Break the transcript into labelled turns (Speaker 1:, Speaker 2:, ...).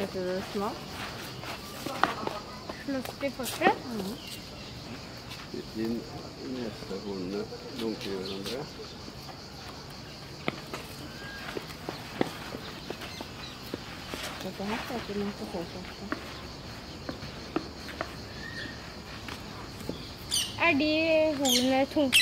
Speaker 1: Setter du det smalt?
Speaker 2: Slåss de fortere?
Speaker 3: De nesehornene dunker i hverandre.
Speaker 1: Dette her setter man på sølvkjøttet.
Speaker 2: Er de hornene tung,